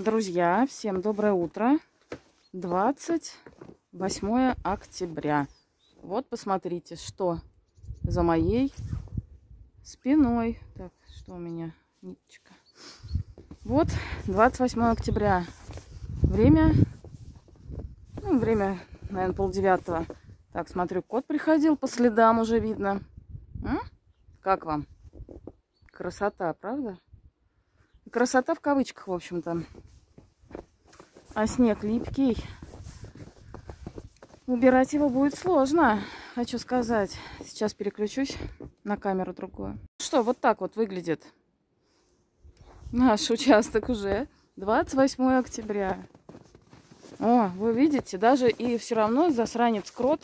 Друзья, всем доброе утро. 28 октября. Вот посмотрите, что за моей спиной. Так, что у меня? Ниточка. Вот 28 октября. Время, ну, время, наверное, полдевятого. Так, смотрю, кот приходил по следам, уже видно. М? Как вам? Красота, правда? Красота в кавычках, в общем-то. А снег липкий. Убирать его будет сложно, хочу сказать. Сейчас переключусь на камеру другую. Что, вот так вот выглядит наш участок уже. 28 октября. О, вы видите, даже и все равно засранец крот.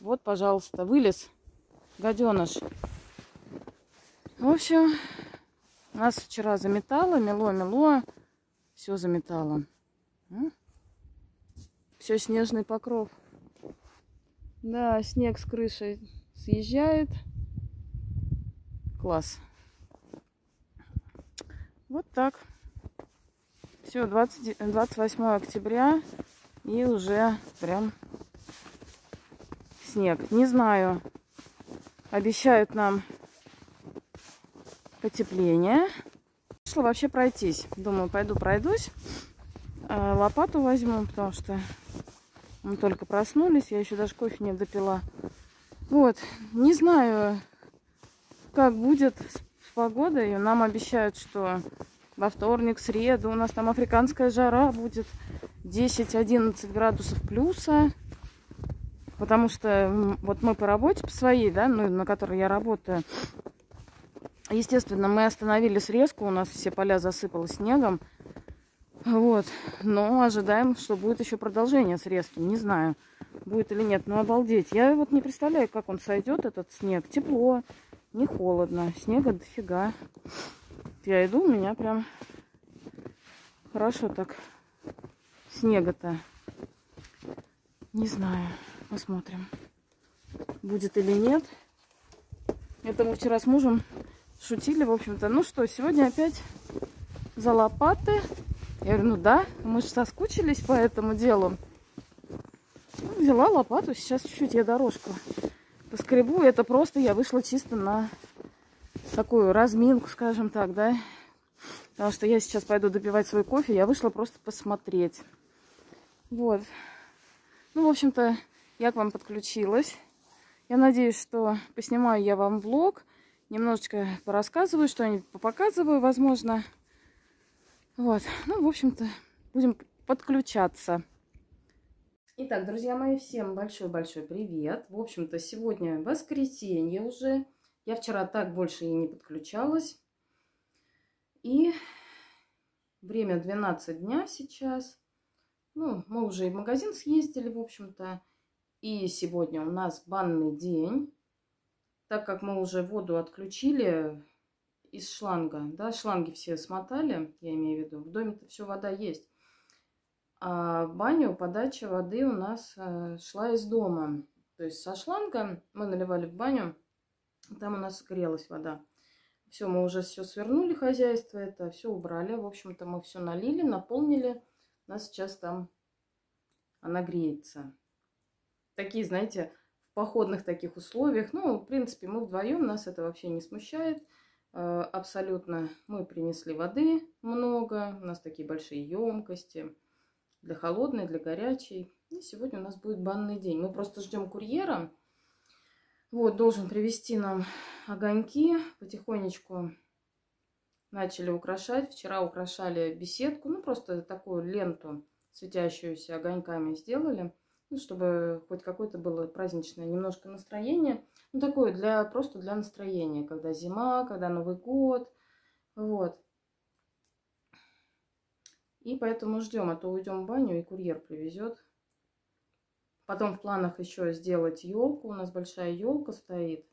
Вот, пожалуйста, вылез. Гаденыш. В общем, нас вчера заметало, мело-мело. Все заметало. Все снежный покров. Да, снег с крыши съезжает. Класс. Вот так. Все, 20, 28 октября. И уже прям снег. Не знаю. Обещают нам потепление. Шла вообще пройтись. Думаю, пойду пройдусь. А, лопату возьму, потому что мы только проснулись. Я еще даже кофе не допила. Вот. Не знаю, как будет с погодой. Нам обещают, что во вторник, среду у нас там африканская жара будет 10-11 градусов плюса. Потому что вот мы по работе, по своей, да, ну, на которой я работаю, естественно, мы остановили срезку, у нас все поля засыпало снегом. Вот. Но ожидаем, что будет еще продолжение срезки. Не знаю, будет или нет. Но обалдеть. Я вот не представляю, как он сойдет, этот снег. Тепло, не холодно. Снега дофига. Я иду, у меня прям хорошо так снега-то. Не знаю. Посмотрим, будет или нет. Это мы вчера с мужем шутили, в общем-то. Ну что, сегодня опять за лопаты. Я говорю, ну да, мы же соскучились по этому делу. Ну, взяла лопату, сейчас чуть-чуть я дорожку поскребу. Это просто я вышла чисто на такую разминку, скажем так, да. Потому что я сейчас пойду допивать свой кофе. Я вышла просто посмотреть. Вот. Ну, в общем-то, я к вам подключилась. Я надеюсь, что поснимаю я вам влог. Немножечко порассказываю, что-нибудь показываю, возможно. Вот, ну, в общем-то, будем подключаться. Итак, друзья мои, всем большой-большой привет. В общем-то, сегодня воскресенье уже. Я вчера так больше и не подключалась. И время 12 дня сейчас. Ну, мы уже и в магазин съездили, в общем-то. И сегодня у нас банный день. Так как мы уже воду отключили, из шланга. Да, шланги все смотали, я имею в виду. В доме-то все вода есть. А в баню подача воды у нас э, шла из дома. То есть со шланга мы наливали в баню, там у нас грелась вода. Все, мы уже все свернули хозяйство, это все убрали. В общем-то, мы все налили, наполнили. У нас сейчас там она греется. Такие, знаете, походных таких условиях. Ну, в принципе, мы вдвоем, нас это вообще не смущает. Э, абсолютно мы принесли воды много, у нас такие большие емкости для холодной, для горячей. И сегодня у нас будет банный день. Мы просто ждем курьера. Вот, должен привезти нам огоньки. Потихонечку начали украшать. Вчера украшали беседку, ну просто такую ленту, светящуюся огоньками сделали ну, чтобы хоть какое-то было праздничное немножко настроение. Ну, такое для, просто для настроения, когда зима, когда Новый год, вот. И поэтому ждем, а то уйдем в баню и курьер привезет. Потом в планах еще сделать елку. У нас большая елка стоит.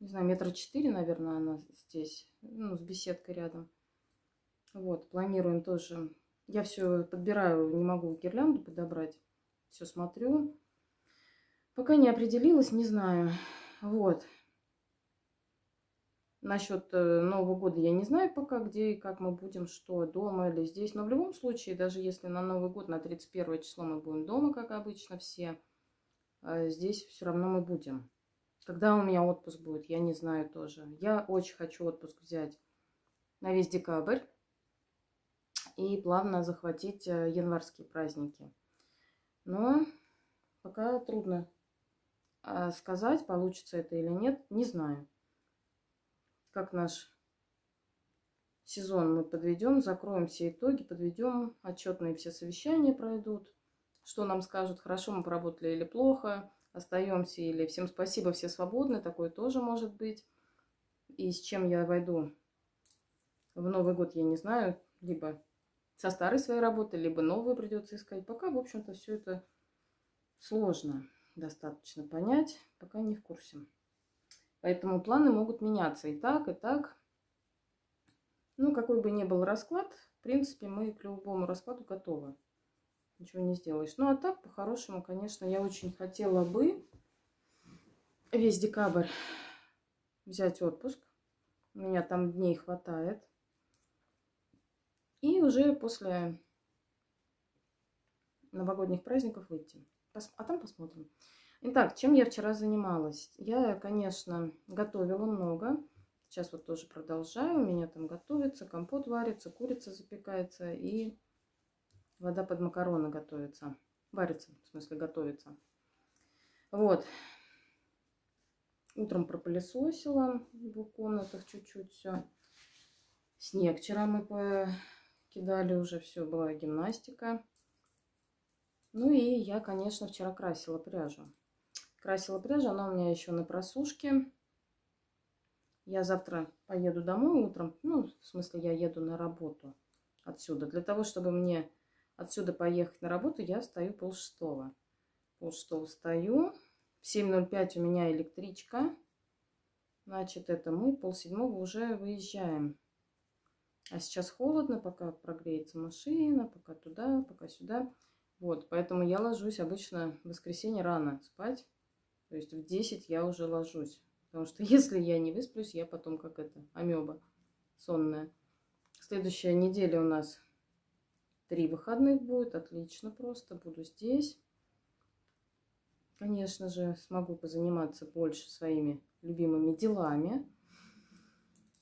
Не знаю, метра четыре, наверное, она здесь. Ну, с беседкой рядом. Вот, планируем тоже. Я все подбираю, не могу гирлянду подобрать все смотрю. Пока не определилась, не знаю. Вот. Насчет э, Нового года я не знаю пока, где и как мы будем, что дома или здесь. Но в любом случае, даже если на Новый год, на 31 число мы будем дома, как обычно все, э, здесь все равно мы будем. Когда у меня отпуск будет, я не знаю тоже. Я очень хочу отпуск взять на весь декабрь и плавно захватить э, январские праздники. Но пока трудно сказать, получится это или нет, не знаю как наш сезон мы подведем, закроем все итоги, подведем, отчетные все совещания пройдут, что нам скажут, хорошо мы поработали или плохо, остаемся или всем спасибо, все свободны, такое тоже может быть. И с чем я войду в Новый год, я не знаю, либо со старой своей работы, либо новую придется искать. Пока, в общем-то, все это сложно достаточно понять, пока не в курсе. Поэтому планы могут меняться и так, и так. Ну, какой бы ни был расклад, в принципе, мы к любому раскладу готовы. Ничего не сделаешь. Ну, а так, по-хорошему, конечно, я очень хотела бы весь декабрь взять отпуск. У меня там дней хватает. И уже после новогодних праздников выйти. А там посмотрим. Итак, чем я вчера занималась? Я, конечно, готовила много. Сейчас вот тоже продолжаю. У меня там готовится, компот варится, курица запекается и вода под макароны готовится. Варится, в смысле готовится. Вот. Утром пропылесосила в комнатах чуть-чуть все. Снег вчера мы покидали уже, все, была гимнастика. Ну и я, конечно, вчера красила пряжу красила пряжу. Она у меня еще на просушке. Я завтра поеду домой утром. Ну, в смысле, я еду на работу отсюда. Для того, чтобы мне отсюда поехать на работу, я встаю полшестого. Полшестого встаю. В 7.05 у меня электричка. Значит, это мы полседьмого уже выезжаем. А сейчас холодно, пока прогреется машина, пока туда, пока сюда. Вот, поэтому я ложусь обычно в воскресенье рано спать. То есть в 10 я уже ложусь. Потому что если я не высплюсь, я потом как это, амеба сонная. Следующая неделя у нас три выходных будет. Отлично просто. Буду здесь. Конечно же, смогу позаниматься больше своими любимыми делами.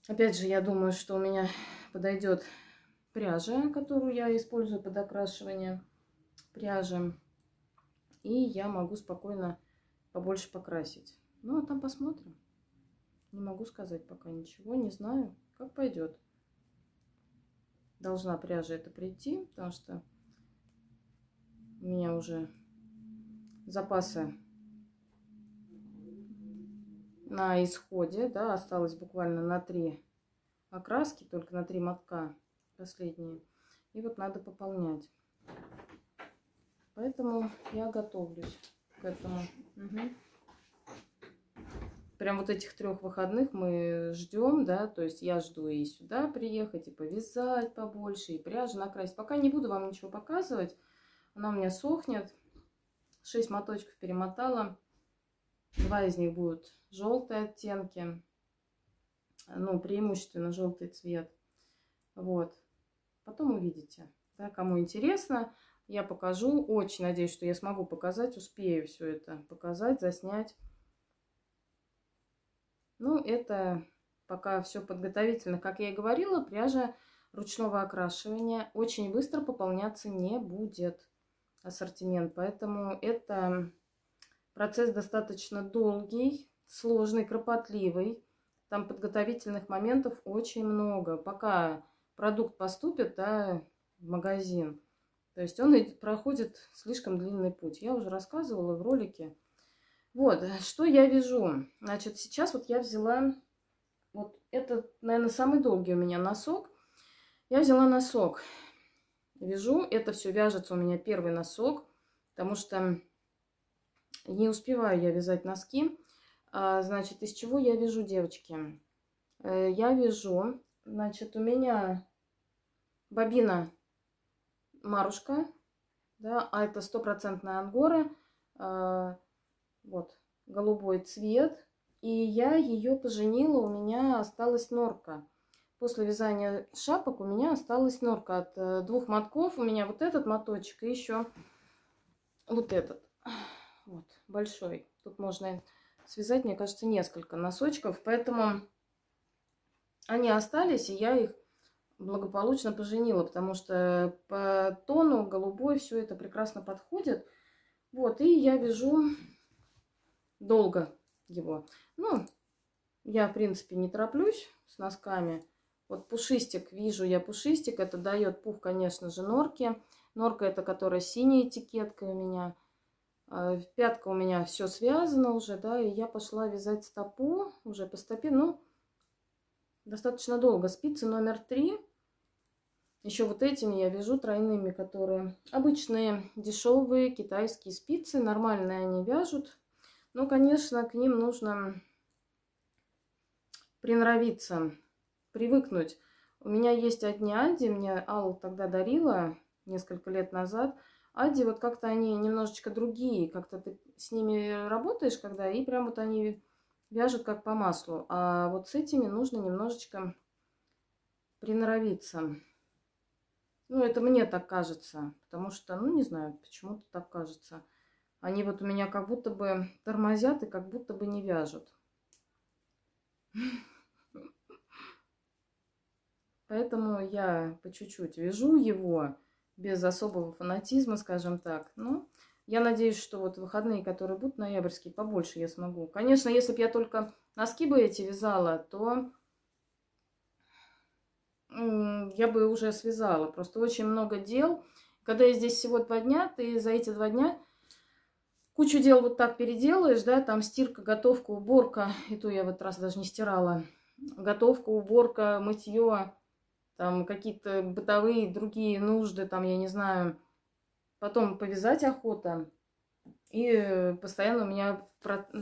Опять же, я думаю, что у меня подойдет пряжа, которую я использую под окрашивание пряжи. И я могу спокойно побольше покрасить. Ну, а там посмотрим. Не могу сказать пока ничего, не знаю, как пойдет. Должна пряжа это прийти, потому что у меня уже запасы на исходе, да, осталось буквально на три окраски, только на три мотка последние. И вот надо пополнять. Поэтому я готовлюсь к этому. Угу. Прям вот этих трех выходных мы ждем, да, то есть я жду и сюда приехать, и повязать побольше, и пряжу накрасить. Пока не буду вам ничего показывать, она у меня сохнет. Шесть моточков перемотала. Два из них будут желтые оттенки, ну, преимущественно желтый цвет. Вот. Потом увидите, да, кому интересно я покажу. Очень надеюсь, что я смогу показать, успею все это показать, заснять. Ну, это пока все подготовительно. Как я и говорила, пряжа ручного окрашивания очень быстро пополняться не будет ассортимент. Поэтому это процесс достаточно долгий, сложный, кропотливый. Там подготовительных моментов очень много. Пока продукт поступит да, в магазин, то есть он проходит слишком длинный путь. Я уже рассказывала в ролике. Вот, что я вяжу. Значит, сейчас вот я взяла, вот это, наверное, самый долгий у меня носок. Я взяла носок, вяжу. Это все вяжется у меня первый носок, потому что не успеваю я вязать носки. А, значит, из чего я вяжу, девочки? Э, я вяжу, значит, у меня бобина Марушка, да, а это стопроцентная ангора, вот, голубой цвет, И я ее поженила, у меня осталась норка. После вязания шапок у меня осталась норка от э, двух мотков. У меня вот этот моточек и еще вот этот. Вот, большой. Тут можно связать, мне кажется, несколько носочков. Поэтому они остались, и я их благополучно поженила, потому что по тону голубой все это прекрасно подходит. Вот, и я вяжу долго его. Ну, я, в принципе, не тороплюсь с носками. Вот пушистик, вижу я пушистик, это дает пух, конечно же, норки. Норка это, которая синяя этикетка у меня. А, пятка у меня все связано уже, да, и я пошла вязать стопу уже по стопе, ну, достаточно долго. Спицы номер три. Еще вот этими я вяжу тройными, которые обычные дешевые китайские спицы. Нормальные они вяжут. Но, конечно, к ним нужно приноровиться, привыкнуть. У меня есть одни Ади, мне Алла тогда дарила несколько лет назад. Ади, вот как-то они немножечко другие, как-то ты с ними работаешь, когда, и прям вот они вяжут как по маслу. А вот с этими нужно немножечко приноровиться. Ну, это мне так кажется, потому что, ну, не знаю, почему-то так кажется. Они вот у меня как будто бы тормозят и как будто бы не вяжут. Поэтому я по чуть-чуть вяжу его без особого фанатизма, скажем так. Ну, я надеюсь, что вот выходные, которые будут ноябрьские, побольше я смогу. Конечно, если бы я только носки бы эти вязала, то я бы уже связала. Просто очень много дел. Когда я здесь всего два дня, ты за эти два дня кучу дел вот так переделаешь, да, там стирка, готовка, уборка, и то я в этот раз даже не стирала. Готовка, уборка, мытье, там какие-то бытовые другие нужды, там, я не знаю. Потом повязать охота. И постоянно у меня,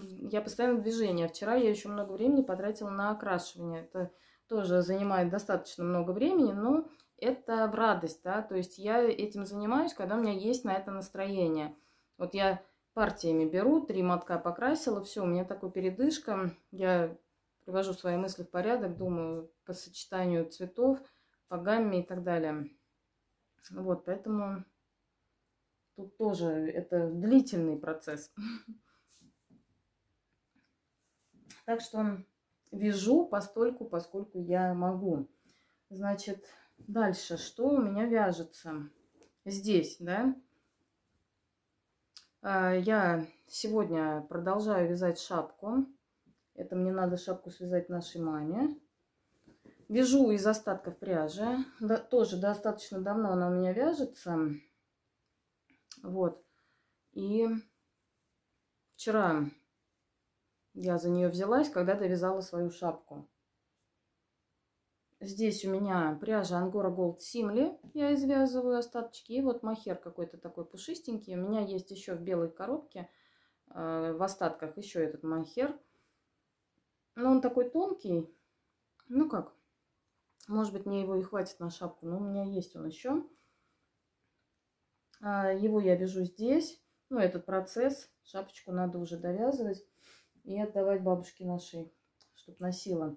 я постоянно в движении. Вчера я еще много времени потратила на окрашивание. Это тоже занимает достаточно много времени, но это в радость, да, то есть я этим занимаюсь, когда у меня есть на это настроение. Вот я партиями беру, три мотка покрасила, все, у меня такой передышка, я привожу свои мысли в порядок, думаю по сочетанию цветов, по гамме и так далее. Вот, поэтому тут тоже это длительный процесс. Так что вяжу постольку, поскольку я могу. Значит, дальше, что у меня вяжется? Здесь, да, а, я сегодня продолжаю вязать шапку. Это мне надо шапку связать нашей маме. Вяжу из остатков пряжи. Да, тоже достаточно давно она у меня вяжется. Вот. И вчера я за нее взялась, когда довязала свою шапку. Здесь у меня пряжа Ангора Gold Simli. Я извязываю остаточки. И вот махер какой-то такой пушистенький. У меня есть еще в белой коробке. Э, в остатках еще этот махер. Но он такой тонкий. Ну как? Может быть, мне его и хватит на шапку. Но у меня есть он еще. А, его я вяжу здесь. Ну, этот процесс. Шапочку надо уже довязывать. И отдавать бабушке нашей, чтобы носила.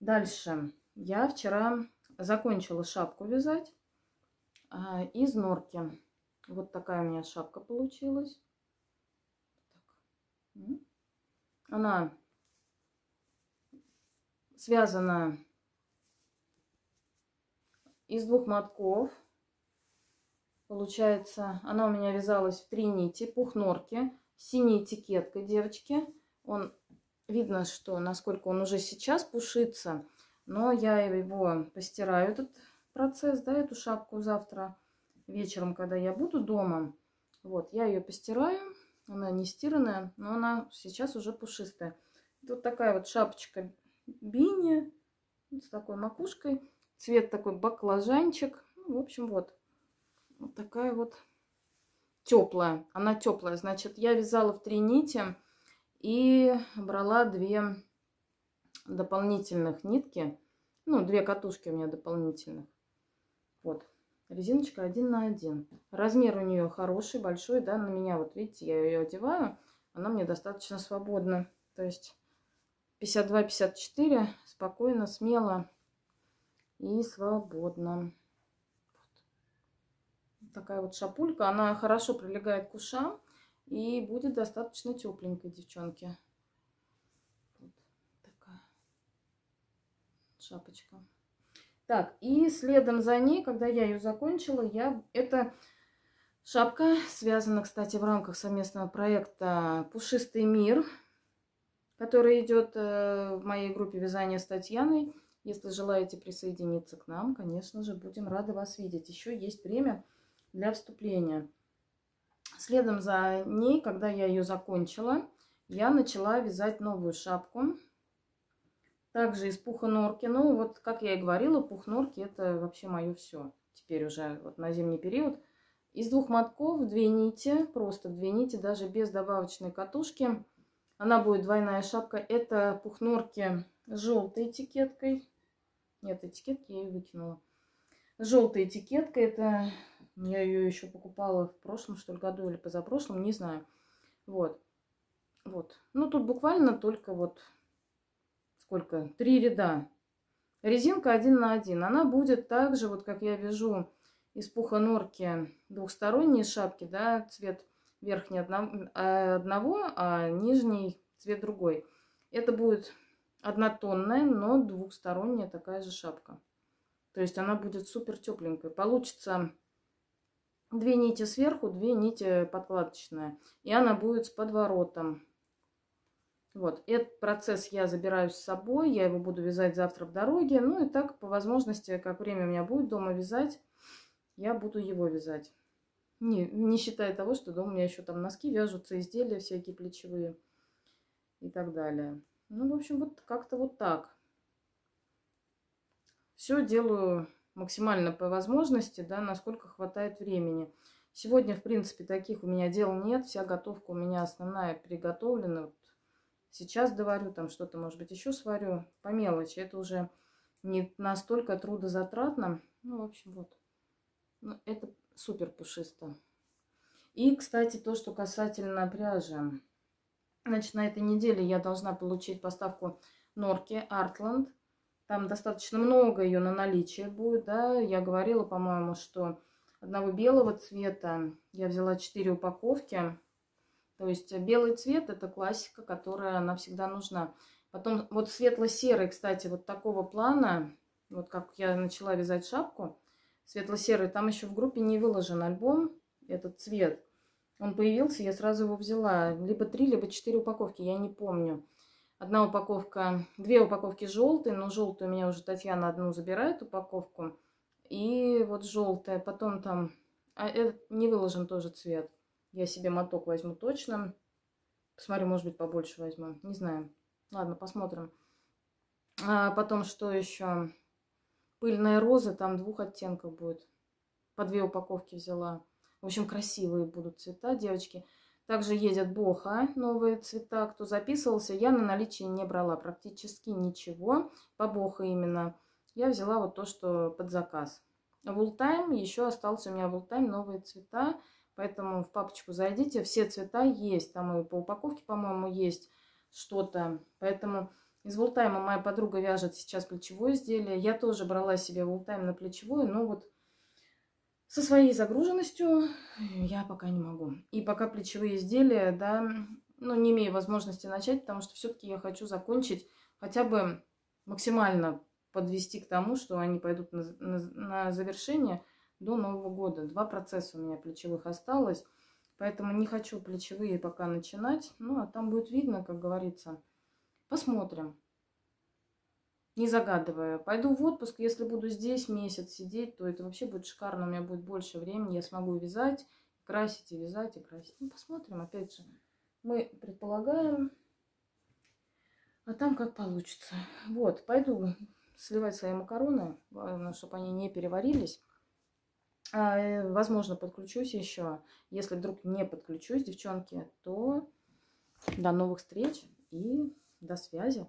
Дальше. Я вчера закончила шапку вязать а, из норки. Вот такая у меня шапка получилась. Она связана из двух мотков. Получается, она у меня вязалась в три нити, пух норки, синей этикеткой девочки. Он видно, что насколько он уже сейчас пушится. Но я его постираю, этот процесс, да, эту шапку завтра вечером, когда я буду дома. Вот, я ее постираю. Она не стиранная, но она сейчас уже пушистая. Вот такая вот шапочка бини с такой макушкой. Цвет такой баклажанчик. Ну, в общем, вот. Вот такая вот теплая. Она теплая. Значит, я вязала в три нити и брала две дополнительных нитки. Ну, две катушки у меня дополнительных. Вот. Резиночка один на один. Размер у нее хороший, большой, да, на меня, вот видите, я ее одеваю, она мне достаточно свободна. То есть 52-54. Спокойно, смело и свободно. Вот. Такая вот шапулька. Она хорошо прилегает к ушам и будет достаточно тепленькой, девчонки. Вот такая шапочка. Так, и следом за ней, когда я ее закончила, я... Это шапка связана, кстати, в рамках совместного проекта «Пушистый мир», который идет э, в моей группе вязания с Татьяной. Если желаете присоединиться к нам, конечно же, будем рады вас видеть. Еще есть время для вступления. Следом за ней, когда я ее закончила, я начала вязать новую шапку. Также из пуха норки. Ну, вот, как я и говорила, пух норки это вообще мое все. Теперь уже вот на зимний период. Из двух мотков две нити, просто две нити, даже без добавочной катушки. Она будет двойная шапка. Это пух норки желтой этикеткой. Нет, этикетки я ее выкинула. Желтая этикетка. Это я ее еще покупала в прошлом, что ли, году или позапрошлом, не знаю. Вот. Вот. Ну, тут буквально только вот сколько? Три ряда. Резинка один на один. Она будет также, вот как я вяжу из пуха норки двухсторонние шапки, да, цвет верхний э, одного, а нижний цвет другой. Это будет однотонная, но двухсторонняя такая же шапка. То есть она будет супер тепленькая. Получится две нити сверху, две нити подкладочная. И она будет с подворотом. Вот, этот процесс я забираю с собой, я его буду вязать завтра в дороге. Ну и так, по возможности, как время у меня будет дома вязать, я буду его вязать. Не, не считая того, что дома у меня еще там носки вяжутся, изделия всякие плечевые и так далее. Ну, в общем, вот как-то вот так. Все делаю максимально по возможности, да, насколько хватает времени. Сегодня, в принципе, таких у меня дел нет. Вся готовка у меня основная приготовлена. Вот сейчас доварю, там что-то, может быть, еще сварю по мелочи. Это уже не настолько трудозатратно. Ну, в общем, вот. Ну, это супер пушисто. И, кстати, то, что касательно пряжи. Значит, на этой неделе я должна получить поставку норки Artland. Там достаточно много ее на наличие будет, да. Я говорила, по-моему, что одного белого цвета я взяла 4 упаковки. То есть белый цвет это классика, которая она всегда нужна. Потом вот светло-серый, кстати, вот такого плана, вот как я начала вязать шапку, светло-серый, там еще в группе не выложен альбом, этот цвет. Он появился, я сразу его взяла. Либо три, либо четыре упаковки, я не помню. Одна упаковка, две упаковки желтые, но желтую у меня уже Татьяна одну забирает упаковку. И вот желтая, потом там, а этот не выложен тоже цвет. Я себе моток возьму точно. Посмотрю, может быть, побольше возьму. Не знаю. Ладно, посмотрим. А потом, что еще? Пыльная роза, там двух оттенков будет. По две упаковки взяла. В общем, красивые будут цвета, девочки. Также едет боха, новые цвета. Кто записывался, я на наличие не брала практически ничего. По боха именно. Я взяла вот то, что под заказ. Вултайм, еще остался у меня вултайм, новые цвета. Поэтому в папочку зайдите. Все цвета есть. Там и по упаковке, по-моему, есть что-то. Поэтому из вултайма моя подруга вяжет сейчас плечевое изделие. Я тоже брала себе вултайм на плечевое, но вот со своей загруженностью я пока не могу. И пока плечевые изделия, да, ну, не имею возможности начать, потому что все-таки я хочу закончить хотя бы максимально подвести к тому, что они пойдут на, на, на завершение до Нового года. Два процесса у меня плечевых осталось, поэтому не хочу плечевые пока начинать. Ну, а там будет видно, как говорится. Посмотрим не загадывая. Пойду в отпуск, если буду здесь месяц сидеть, то это вообще будет шикарно, у меня будет больше времени, я смогу вязать, красить и вязать, и красить. Ну, посмотрим, опять же. Мы предполагаем, а там как получится. Вот, пойду сливать свои макароны, чтобы они не переварились. А, э, возможно, подключусь еще. Если вдруг не подключусь, девчонки, то до новых встреч и до связи.